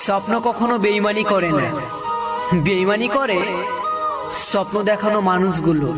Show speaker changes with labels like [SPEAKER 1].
[SPEAKER 1] স্বপ্ন কখনো বেইমানি করে না। বেইমানি করে স্বপ্ন দেখানো মানুষগুলো।